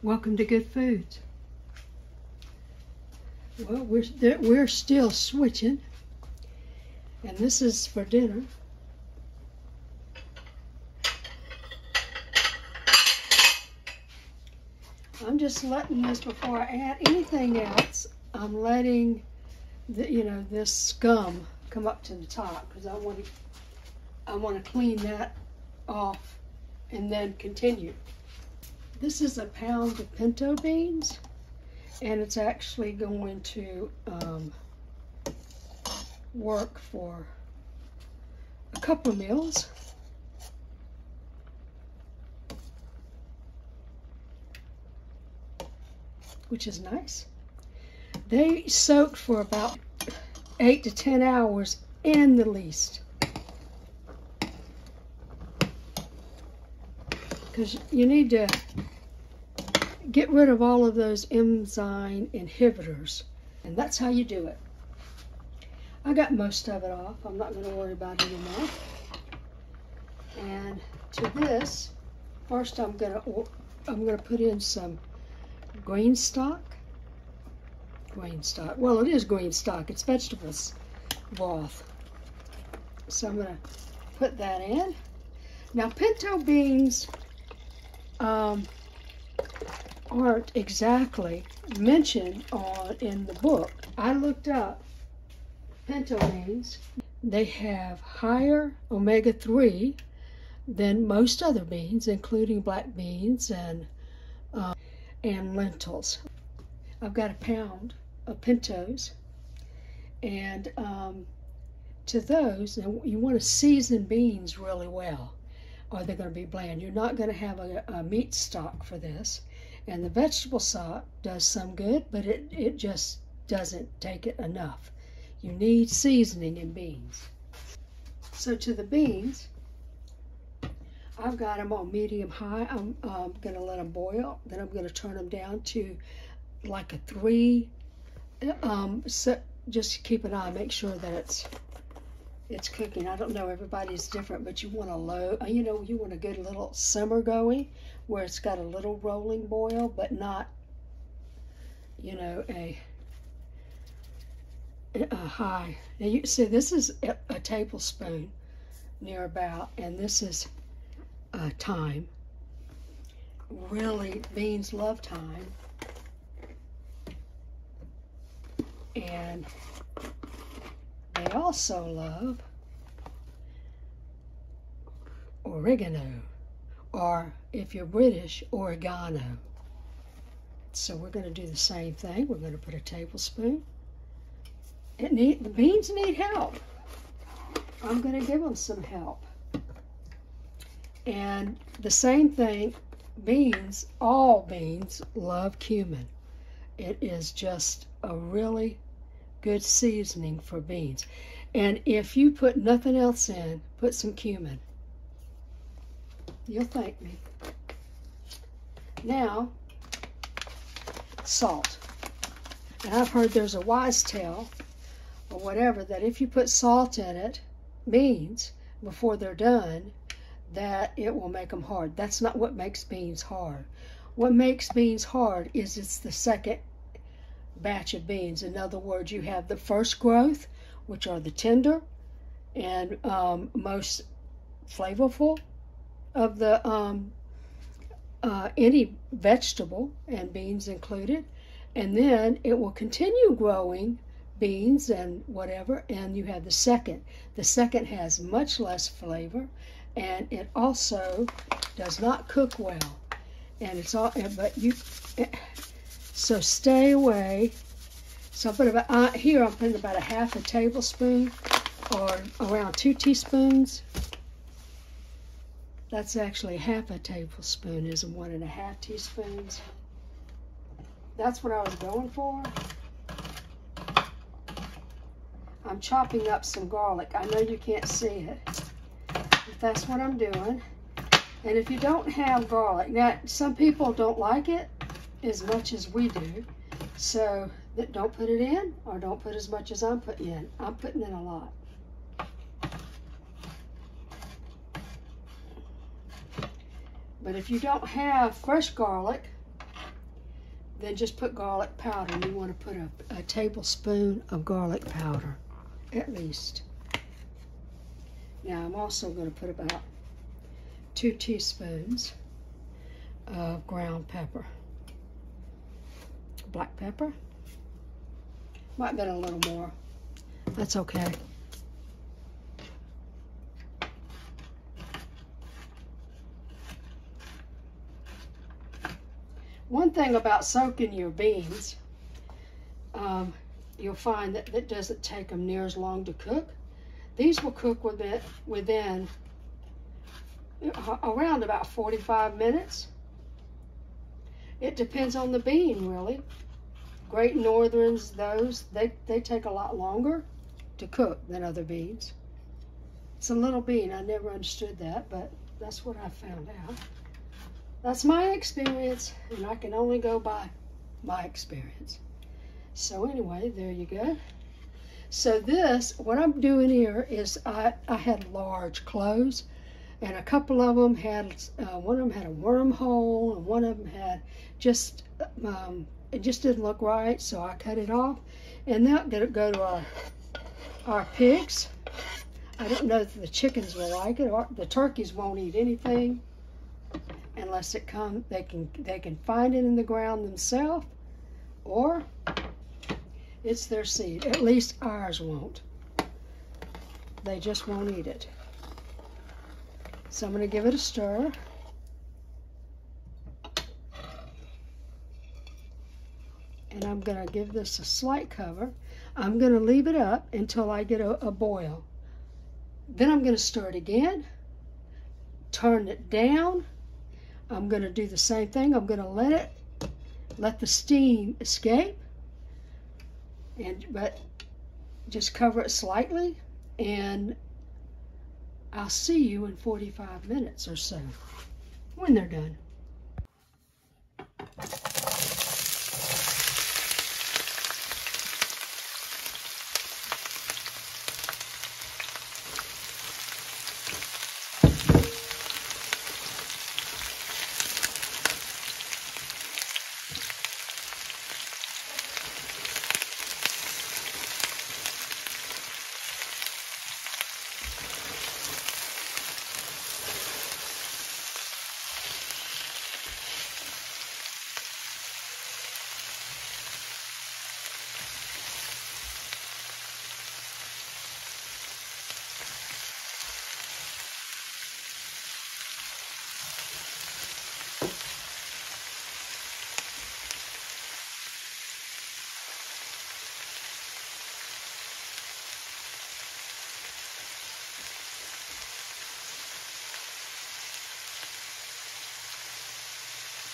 Welcome to Good Foods. Well, we're, we're still switching, and this is for dinner. I'm just letting this before I add anything else. I'm letting the, you know this scum come up to the top because I want to I want to clean that off and then continue. This is a pound of pinto beans and it's actually going to um, work for a couple meals. Which is nice. They soaked for about eight to ten hours in the least. Because you need to get rid of all of those enzyme inhibitors. And that's how you do it. I got most of it off. I'm not going to worry about it anymore. And to this, first I'm going to I'm going to put in some green stock green stock. Well, it is green stock. It's vegetables broth. So I'm going to put that in. Now, pinto beans um, aren't exactly mentioned on in the book. I looked up pinto beans. They have higher omega-3 than most other beans, including black beans and uh, and lentils. I've got a pound of pintos. And um, to those, you want to season beans really well or they're going to be bland. You're not going to have a, a, meat stock for this. And the vegetable stock does some good, but it, it just doesn't take it enough. You need seasoning in beans. So to the beans, I've got them on medium high. I'm um, going to let them boil. Then I'm going to turn them down to like a three um, so just keep an eye, make sure that it's it's cooking. I don't know, everybody's different, but you want a low, you know, you want a good little simmer going where it's got a little rolling boil, but not, you know, a, a high. Now you see, this is a, a tablespoon near about, and this is uh, thyme. Really, beans love thyme. And they also love oregano, or if you're British, oregano. So we're going to do the same thing. We're going to put a tablespoon. It need, the beans need help. I'm going to give them some help. And the same thing, beans, all beans love cumin. It is just a really good seasoning for beans. And if you put nothing else in, put some cumin. You'll thank me. Now, salt. And I've heard there's a wise tale or whatever that if you put salt in it, beans, before they're done, that it will make them hard. That's not what makes beans hard. What makes beans hard is it's the second batch of beans. In other words, you have the first growth, which are the tender and um, most flavorful of the um, uh, any vegetable and beans included. And then it will continue growing beans and whatever, and you have the second. The second has much less flavor, and it also does not cook well. And it's all, but you, so stay away. So I put about, uh, here I'm putting about a half a tablespoon or around two teaspoons. That's actually half a tablespoon is one and a half teaspoons. That's what I was going for. I'm chopping up some garlic. I know you can't see it, but that's what I'm doing. And if you don't have garlic, now some people don't like it, as much as we do. So don't put it in or don't put as much as I'm putting in. I'm putting in a lot. But if you don't have fresh garlic, then just put garlic powder. You want to put a, a tablespoon of garlic powder, at least. Now I'm also going to put about two teaspoons of ground pepper. Black pepper. Might have been a little more. That's okay. One thing about soaking your beans, um, you'll find that it doesn't take them near as long to cook. These will cook within, within uh, around about 45 minutes. It depends on the bean, really. Great Northerns, those, they, they take a lot longer to cook than other beans. It's a little bean. I never understood that, but that's what I found out. That's my experience, and I can only go by my experience. So anyway, there you go. So this, what I'm doing here is I, I had large cloves, and a couple of them had, uh, one of them had a wormhole, and one of them had just, um, it just didn't look right, so I cut it off. And going to go to our, our pigs. I don't know if the chickens will like it, or the turkeys won't eat anything unless it come they can they can find it in the ground themselves or it's their seed. At least ours won't. They just won't eat it. So I'm going to give it a stir. And I'm going to give this a slight cover. I'm going to leave it up until I get a, a boil. Then I'm going to stir it again turn it down I'm going to do the same thing. I'm going to let it, let the steam escape, and but just cover it slightly, and I'll see you in 45 minutes or so when they're done.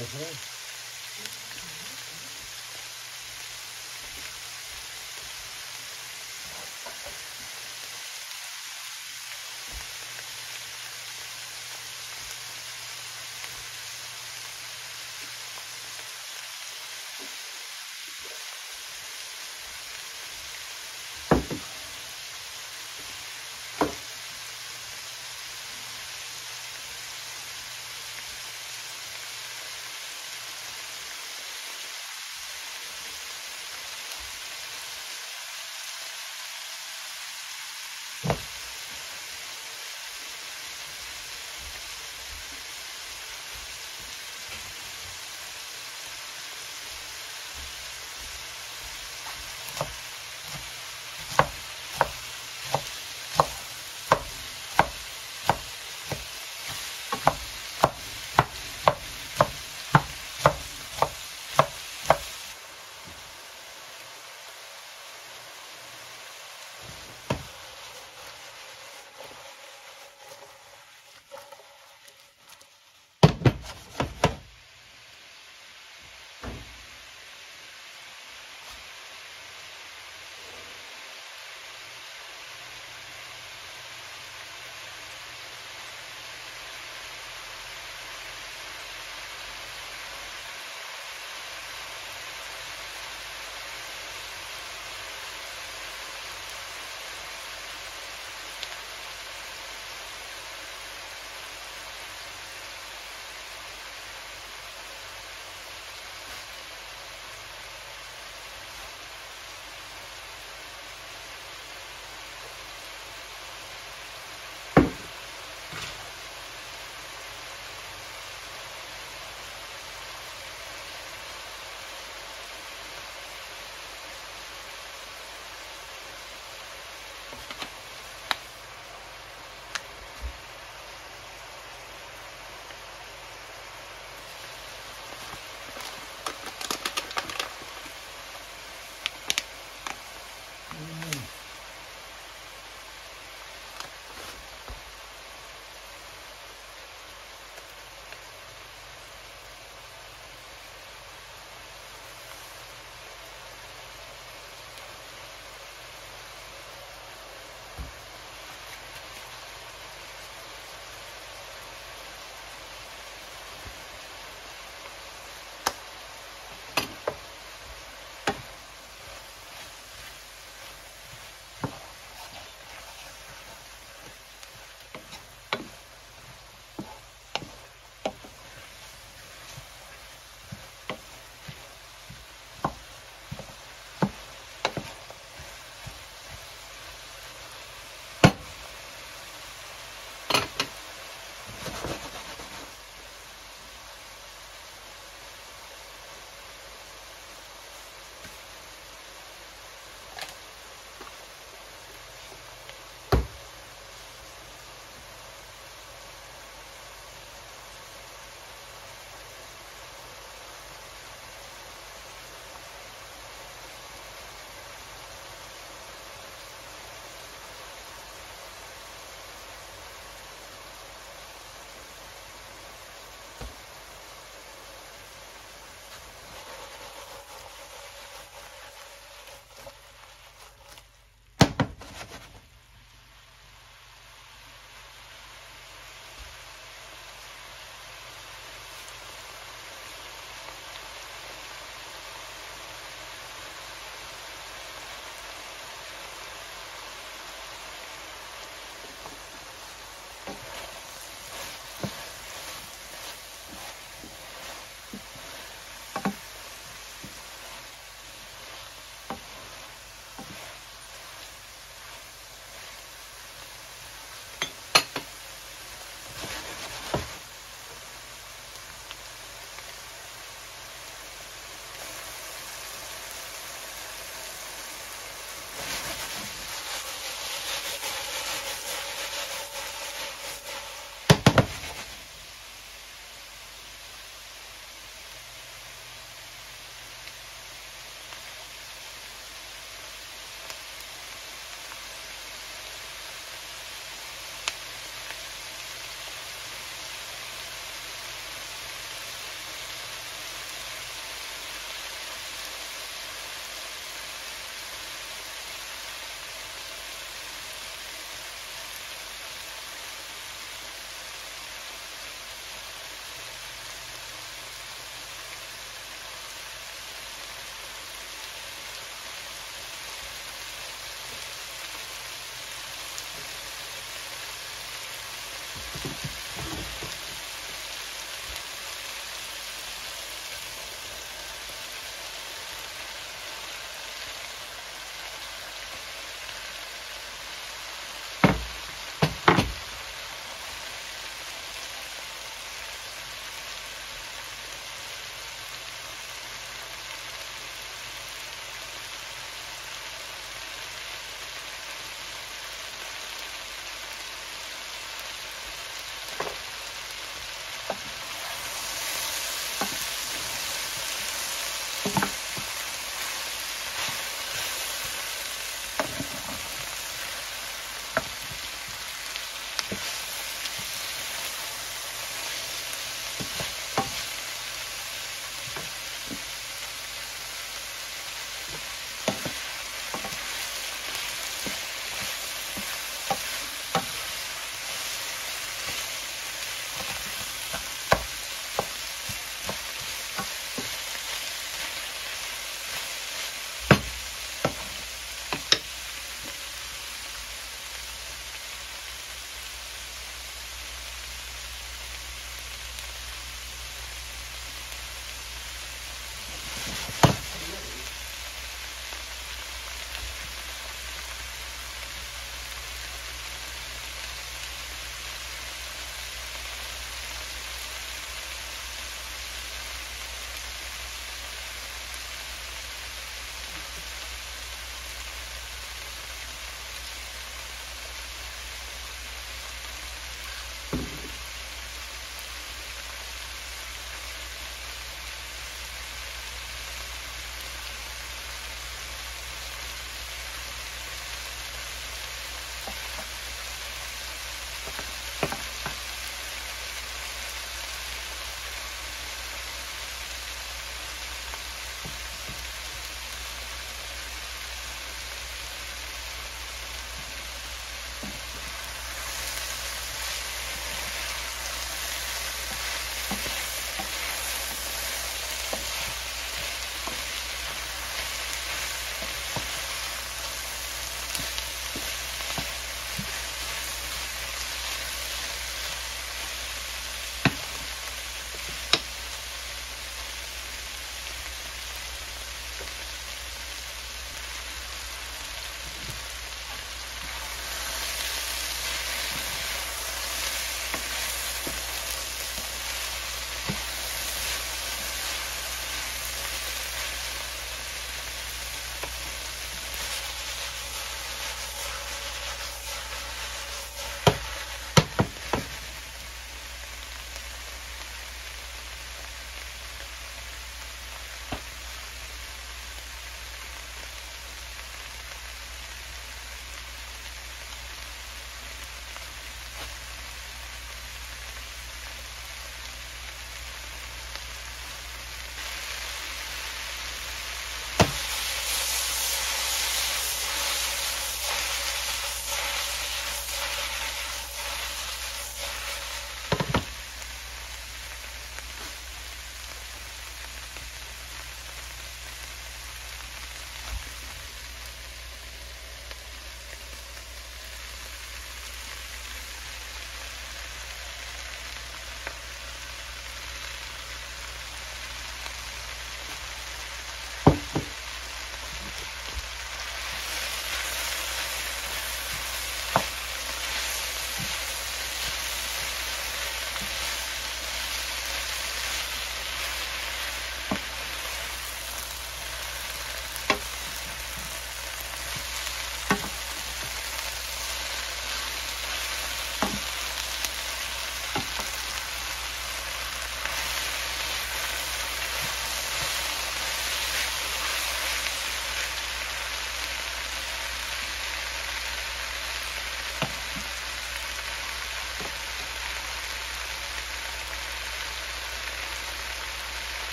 Okay.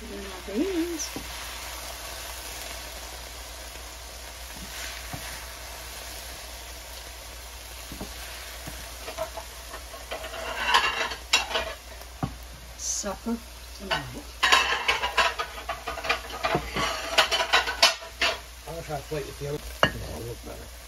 And then beans. Supper tonight. I'm gonna try to plate the other. That'll look better.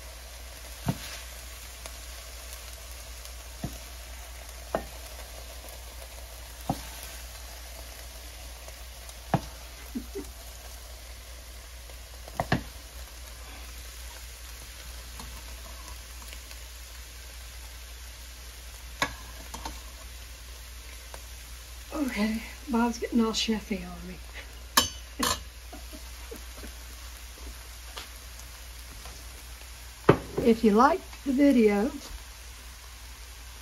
Okay, Bob's getting all chefy on me. if you like the video,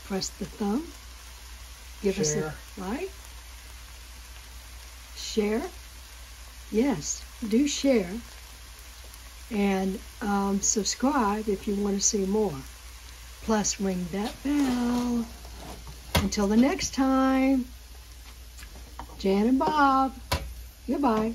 press the thumb, give us Share. a like, share. Yes, do share. And um, subscribe if you want to see more. Plus, ring that bell. Until the next time. Jan and Bob. Goodbye.